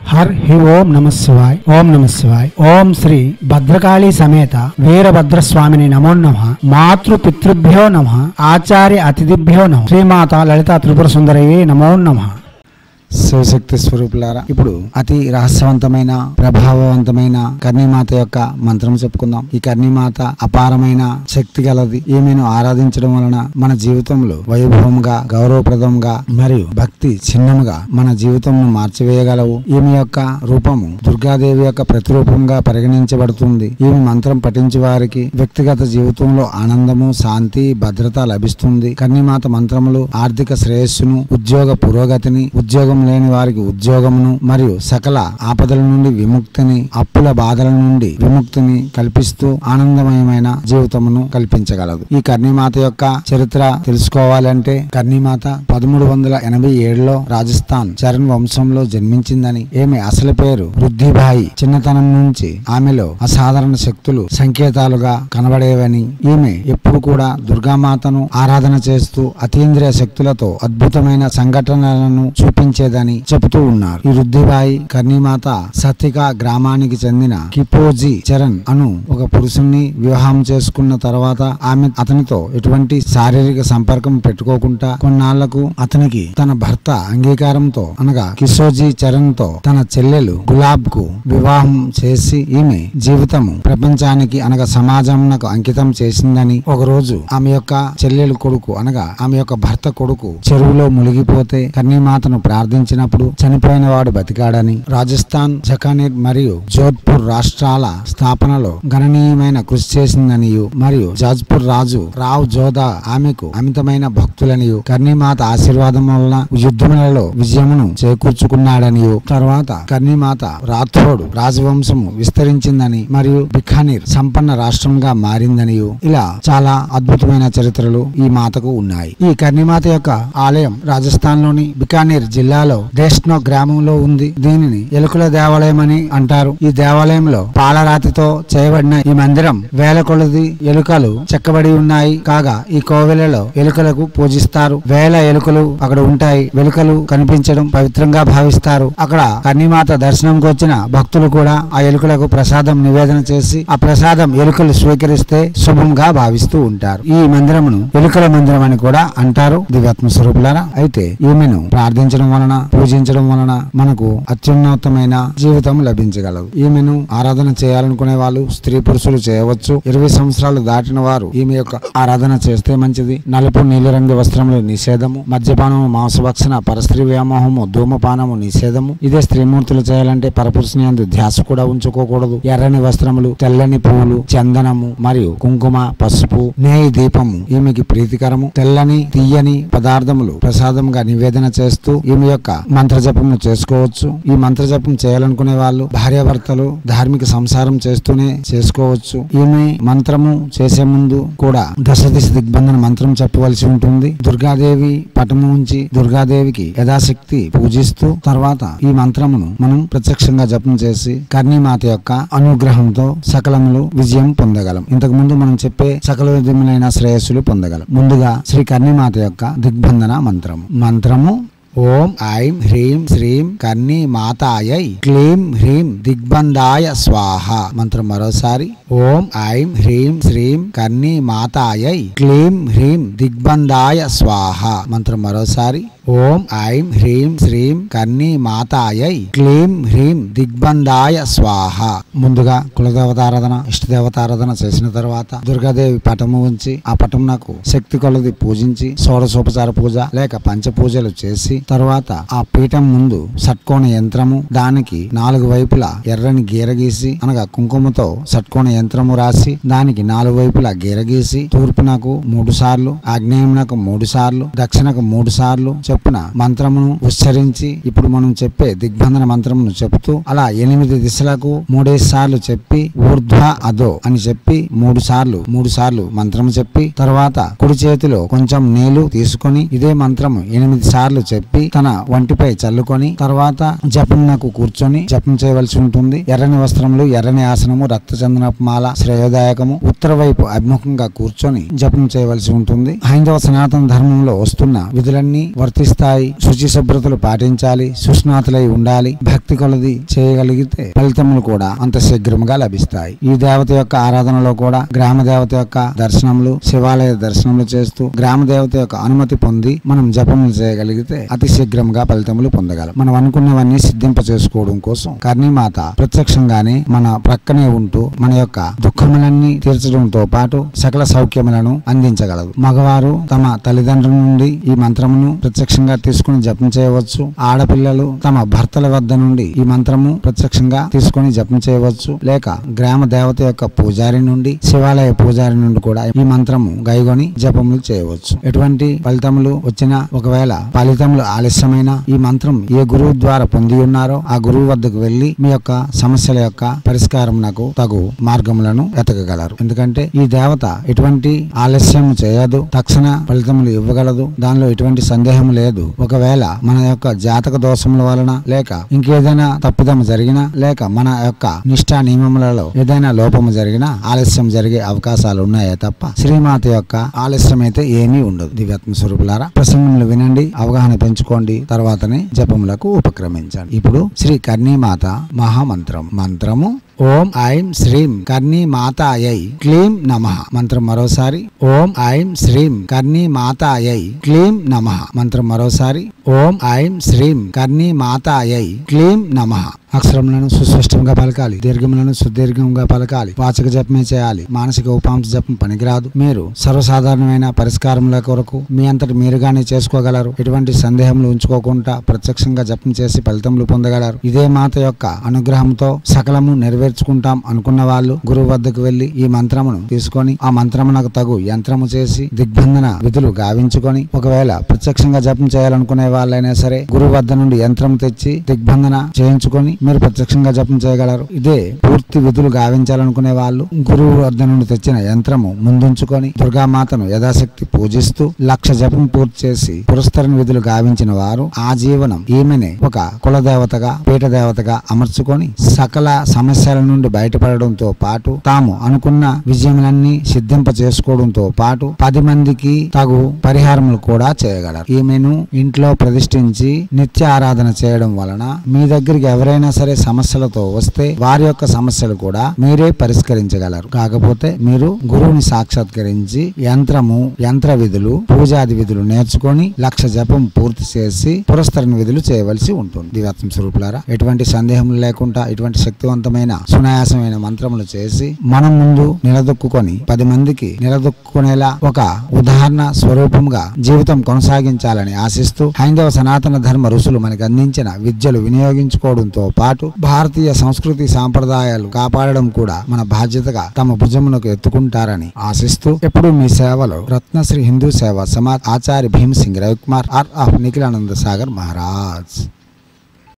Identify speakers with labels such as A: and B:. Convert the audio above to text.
A: Her హి ఓం నమ శివాయ్ ఓం నమ శివాయ్. ఓం శ్రీ భద్రకాళి సమేత వీరభద్ర స్వామిని నమో నమ. మాతృ పితృభ్యో నమ. ఆచార్య అతిథిభ్యో నమ. శ్రీమాత లలిత త్రిపుర సుందరయే నమో నమ. శివశక్తి స్వరూపులారా ఇప్పుడు అతి రహస్యవంతమైన ప్రభావవంతమైన కర్ణిమాత యొక్క మంత్రం చెప్పుకుందాం. ఈ కర్ణిమాత అపారమైన శక్తి గలది. ఈమెను ఆరాధించడం వలన మన జీవితంలో వైభవంగా గౌరవప్రదంగా మరియు భక్తి చిన్నముగా మన జీవితంను మార్చివేయగలవు? ఈమె యొక్క రూపము దుర్గాదేవి యొక్క ప్రతిరూపంగా పరిగణించబడుతుంది. ఈమె మంత్రం పఠించే వారికి వ్యక్తిగత జీవితంలో ఆనందము శాంతి భద్రత లభిస్తుంది. కర్ణిమాత మంత్రములు ఆర్థిక శ్రేయస్సును ఉద్యోగ పురోగతిని ఉద్యోగం లేని వారికి ఉద్యోగమును మరియు సకల ఆపదల నుండి విముక్తిని అప్పుల బాధల నుండి విముక్తిని కల్పిస్తూ ఆనందమయమైన జీవితమును కల్పించగలదు. ఈ కర్ణిమాత యొక్క చరిత్ర తెలుసుకోవాలంటే కర్ణిమాత పదమూడు వందల ఎనభై ఏడులో రాజస్థాన్ చరణ్ వంశంలో జన్మించిందని ఈమె అసలు పేరు? వృద్ధిబాయి చిన్నతనం నుంచి ఆమెలో అసాధారణ శక్తులు సంకేతాలుగా కనబడేవని ఈమె ఎప్పుడు కూడా దుర్గామాతను ఆరాధన చేస్తూ అతీంద్రియ శక్తులతో అద్భుతమైన సంఘటనలను చూపించే వచ్చేదని చెబుతూ ఉన్నారు. ఈ వృద్ధిబాయి కర్ణిమాత సత్తికా గ్రామానికి చెందిన కిపోజీ చరణ్ అను ఒక పురుషుణ్ణి వివాహం చేసుకున్న తర్వాత ఆమె అతనితో ఎటువంటి శారీరక సంపర్కం పెట్టుకోకుండా కొన్నాళ్ళకు అతనికి తన భర్త అంగీకారంతో అనగా కిషోజీ చరణ్తో తన చెల్లెలు గులాబ్కు వివాహం చేసి ఈమె జీవితము ప్రపంచానికి అనగా సమాజంకు అంకితం చేసిందని ఒక రోజు ఆమె యొక్క చెల్లెలు కొడుకు అనగా ఆమె యొక్క భర్త కొడుకు చెరువులో మునిగిపోతే కన్నీమాతను ప్రార్థించినప్పుడు చనిపోయిన వాడు బతికాడని రాజస్థాన్ జకానీర్ మరియు జోధ్పూర్ రాష్ట్రాల స్థాపనలో గణనీయమైన కృషి చేసిందనియు మరియు జాజ్పూర్ రాజు రావ్ జోధా ఆమెకు అమితమైన భక్తులనియు కర్ణిమాత ఆశీర్వాదం వలన యుద్ధములలో విజయమును చేకూర్చుకున్నాడనియు తర్వాత కర్ణిమాత రాథోడ్ రాజవంశము విస్తరించిందని మరియు బిఖానీర్ సంపన్న రాష్ట్రంగా మారిందనియు. ఇలా చాలా అద్భుతమైన చరిత్రలు ఈ మాతకు ఉన్నాయి. ఈ కర్ణిమాత యొక్క ఆలయం రాజస్థాన్లోని బికానీర్ జిల్లాలో దేశ్నో గ్రామంలో ఉంది. దీనిని ఎలుకల దేవాలయం అని అంటారు. ఈ దేవాలయంలో పాలరాతితో చేయబడిన ఈ మందిరం వేల కొలది ఎలుకలు చెక్కబడి ఉన్నాయి. కాగా ఈ కోవెలలో ఎలుకలకు పూజిస్తారు. వేల ఎలుకలు అక్కడ ఉంటాయి. వెలుకలు కనిపించడం పవిత్రంగా భావిస్తారు. అక్కడ కన్నిమాత దర్శనంకు వచ్చిన భక్తులు కూడా ఆ ఎలుకలకు ప్రసాదం నివేదన చేసి ఆ ప్రసాదం ఎలుకలు స్వీకరిస్తే శుభంగా భావిస్తూ ఉంటారు. ఈ మందిరమును ఎలుకల మందిరం అని కూడా అంటారు. దివ్యాత్మ స్వరూపులారా అయితే ఈమెను ప్రార్థించడం వలన పూజించడం వలన మనకు అత్యున్నతమైన జీవితం లభించగలదు. ఈమెను ఆరాధన చేయాలనుకునే వాళ్ళు స్త్రీ పురుషులు చేయవచ్చు. ఇరవై సంవత్సరాలు దాటిన వారు ఈమె యొక్క ఆరాధన చేస్తే మంచిది. నలుపు నీలిరంగు వస్త్రములు నిషేధము. మద్యపానము మాంసభక్షణ పరస్త్రీ వ్యామోహము ధూమపానము నిషేధము. ఇదే స్త్రీమూర్తులు చేయాలంటే పరపురుషుని అందు ధ్యాస కూడా ఉంచుకోకూడదు. ఎర్రని వస్త్రములు తెల్లని పువ్వులు చందనము మరియు కుంకుమ పసుపు నేయి దీపము ఈమెకి ప్రీతికరము. తెల్లని తీయని పదార్థములు ప్రసాదంగా నివేదన చేస్తూ ఈమె యొక్క మంత్ర జపమును చేసుకోవచ్చు. ఈ మంత్ర జపం చేయాలనుకునే వాళ్ళు భార్యాభర్తలు ధార్మిక సంసారం చేస్తూనే చేసుకోవచ్చు. ఈమె మంత్రము చేసే ముందు కూడా దశ దిశ దిగ్బంధన మంత్రం చెప్పవలసి ఉంటుంది. దుర్గాదేవి పటము ఉంచి దుర్గాదేవికి యథాశక్తి పూజిస్తూ తర్వాత ఈ మంత్రమును మనం ప్రత్యక్షంగా జపం చేసి కర్ణీమాత యొక్క అనుగ్రహంతో సకలములు విజయం పొందగలం. ఇంతకు ముందు మనం చెప్పే సకల విధములైన శ్రేయస్సులు పొందగలం. ముందుగా శ్రీ కర్ణీమాత యొక్క దిగ్బంధన మంత్రము. మంత్రము ఓం ఐం హ్రీం శ్రీం కన్నీ మాతాయై క్లీం హ్రీం దిగ్బంధాయ స్వాహ. మంత్రం మరోసారి. ఓం ఐం హ్రీం శ్రీం కన్నీ మాతాయై క్లీం హ్రీం దిగ్బంధాయ స్వాహ. మంత్రం మరోసారి. ఓం ఐం హ్రీం శ్రీం కన్నీ మాతాయై క్లీం హ్రీం దిగ్బంధాయ స్వాహ. ముందుగా కులదేవతారాధన ఇష్టదేవతారాధన చేసిన తర్వాత దుర్గాదేవి పటము ఉంచి ఆ పటం నాకు శక్తి కొలది పూజించి షోడశోపచార పూజ లేక పంచ పూజలు చేసి తర్వాత ఆ పీఠం ముందు షట్కోణ యంత్రము దానికి నాలుగు వైపులా ఎర్రని గీర గీసి అనగా కుంకుమతో షట్కోణ యంత్రము రాసి దానికి నాలుగు వైపులా గీర గీసి తూర్పునకు మూడు సార్లు ఆగ్నేయమునకు మూడు సార్లు దక్షిణకు మూడు సార్లు చెప్పున మంత్రమును ఉచ్చరించి ఇప్పుడు మనం చెప్పే దిగ్బంధన మంత్రమును చెబుతూ అలా ఎనిమిది దిశలకు మూడేసి సార్లు చెప్పి ఊర్ధ్వ అదో అని చెప్పి మూడు సార్లు మూడు సార్లు మంత్రము చెప్పి తర్వాత కుడి చేతిలో కొంచెం నీళ్ళు తీసుకొని ఇదే మంత్రము ఎనిమిది సార్లు చెప్పి కప్పి తన వంటిపై చల్లుకొని తర్వాత జపంనకు కూర్చొని జపం చేయవలసి ఉంటుంది. ఎర్రని వస్త్రములు ఎర్రని ఆసనము రక్త మాల శ్రేయోదాయకము ఉత్తర వైపు అభిముఖంగా కూర్చొని జపం చేయవలసి ఉంటుంది. హైందవ సనాతన ధర్మంలో వస్తున్న విధులన్నీ వర్తిస్తాయి. శుచి శుభ్రతలు పాటించాలి సుస్నాతులై ఉండాలి భక్తి కొలది చేయగలిగితే ఫలితములు కూడా అంత శీఘ్రముగా లభిస్తాయి. ఈ దేవత యొక్క ఆరాధనలో కూడా గ్రామ దేవత యొక్క దర్శనములు శివాలయ దర్శనములు చేస్తూ గ్రామ దేవత యొక్క అనుమతి పొంది మనం జపములు చేయగలిగితే అతి శీఘ్రంగా ఫలితములు పొందగలం. మనం అనుకున్నవన్నీ సిద్ధింప చేసుకోవడం కోసం కర్ణిమాత ప్రత్యక్షంగానే మన ప్రక్కనే ఉంటూ మన యొక్క దుఃఖములన్నీ తీర్చడంతో పాటు సకల సౌఖ్యములను అందించగలదు. మగవారు తమ తల్లిదండ్రుల నుండి ఈ మంత్రమును ప్రత్యక్షంగా తీసుకుని జపం చేయవచ్చు. ఆడపిల్లలు తమ భర్తల వద్ద నుండి ఈ మంత్రము ప్రత్యక్షంగా తీసుకొని జపం చేయవచ్చు. లేక గ్రామ దేవత యొక్క పూజారి నుండి శివాలయ పూజారి నుండి కూడా ఈ మంత్రము గైగొని జపములు చేయవచ్చు. ఎటువంటి ఫలితములు వచ్చినా ఒకవేళ ఫలితములు ఆలస్యమైన ఈ మంత్రం ఏ గురువు ద్వారా పొంది ఉన్నారో ఆ గురువు వద్దకు వెళ్ళి మీ యొక్క సమస్యల యొక్క పరిష్కారం నాకు తగు మార్గములను ఎతకగలరు ఎందుకంటే ఈ దేవత ఎటువంటి ఆలస్యం చేయదు తక్షణ ఫలితములు ఇవ్వగలదు దానిలో ఎటువంటి సందేహం లేదు. ఒకవేళ మన యొక్క జాతక దోషముల వలన లేక ఇంకేదైనా తప్పిదము జరిగినా లేక మన యొక్క నిష్ఠా నియమములలో ఏదైనా లోపము జరిగినా ఆలస్యం జరిగే అవకాశాలు ఉన్నాయే తప్ప శ్రీమాత యొక్క ఆలస్యం అయితే ఏమీ ఉండదు. దివ్యాత్మ స్వరూపులారా ప్రసంగములు వినండి అవగాహన ఉంచుకోండి తర్వాతనే జపములకు ఉపక్రమించండి. ఇప్పుడు శ్రీ కర్ణీమాత మహామంత్రం. మంత్రము ఓం ఐం శ్రీం కర్ణి మాతాయై. క్లీం నమ. మంత్రం మరోసారి. ఓం ఐం శ్రీం కర్ణి మాతాయై. క్లీం నమ. మంత్రం మరోసారి. ఓం ఐం శ్రీం కర్ణి మాతాయై. క్లీం నమ. అక్షరములను సుస్పష్టంగా పలకాలి. దీర్ఘములను సుదీర్ఘంగా పలకాలి. వాచక జపమే చేయాలి. మానసిక ఉపాంశ జపం పనికిరాదు. మీరు సర్వసాధారణమైన పరిష్కారముల కొరకు మీ అంతటి మీరుగానే చేసుకోగలరు. ఎటువంటి సందేహములు ఉంచుకోకుండా ప్రత్యక్షంగా జపం చేసి ఫలితములు పొందగలరు. ఇదే మాత యొక్క అనుగ్రహంతో సకలము నెరవేర్చుకుంటాం అనుకున్న వాళ్ళు గురువు వద్దకు వెళ్ళి ఈ మంత్రమును తీసుకొని ఆ మంత్రమునకు తగు యంత్రము చేసి దిగ్బంధన విధులు గావించుకొని ఒకవేళ ప్రత్యక్షంగా జపం చేయాలనుకునే వాళ్ళైనా సరే గురువు వద్ద నుండి యంత్రం తెచ్చి దిగ్బంధన చేయించుకొని మీరు ప్రత్యక్షంగా జపం చేయగలరు. ఇదే పూర్తి విధులు గావించాలనుకునే వాళ్ళు గురువు వద్ద నుండి తెచ్చిన యంత్రము ముందుంచుకొని దుర్గామాతను యథాశక్తి పూజిస్తూ లక్ష జపం పూర్తి చేసి పురస్కరణ విధులు గావించిన వారు ఆ జీవనం ఈమెనే ఒక కులదేవతగా పీఠ దేవతగా అమర్చుకొని సకల సమస్యల నుండి బయటపడడంతో పాటు తాము అనుకున్న విజయములన్నీ సిద్ధింప చేసుకోవడంతో పాటు పది మందికి తగు పరిహారములు కూడా చేయగలరు. ఈమెను ఇంట్లో ప్రతిష్ఠించి నిత్య ఆరాధన చేయడం వలన మీ దగ్గరికి ఎవరైనా సరే సమస్యలతో వస్తే వారి యొక్క సమస్యలు కూడా మీరే పరిష్కరించగలరు. కాకపోతే మీరు గురువుని సాక్షాత్కరించి యంత్రము యంత్ర విధులు పూజాది విధులు నేర్చుకొని లక్ష జపం పూర్తి చేసి పురస్కరణ విధులు చేయవలసి ఉంటుంది. దివ్యాత్మ స్వరూపులారా ఎటువంటి సందేహం లేకుండా ఇటువంటి శక్తివంతమైన సునాయాసమైన మంత్రములు చేసి మనం ముందు నిలదొక్కుని పది మందికి నిలదొక్కునేలా ఒక ఉదాహరణ స్వరూపంగా జీవితం కొనసాగించాలని ఆశిస్తూ హైందవ సనాతన ధర్మ ఋషులు మనకు అందించిన విద్యలు వినియోగించుకోవడంతో పాటు భారతీయ సంస్కృతి సాంప్రదాయాలు కాపాడడం కూడా మన బాధ్యతగా తమ భుజమునకు ఎత్తుకుంటారని ఆశిస్తూ ఎప్పుడు మీ సేవలో రత్నశ్రీ హిందూ సేవ సమాజ్ ఆచార్య భీమ్ సింగ్ రవికుమార్ ఆర్ ఆఫ్ నిఖిలానంద సాగర్ మహారాజ్.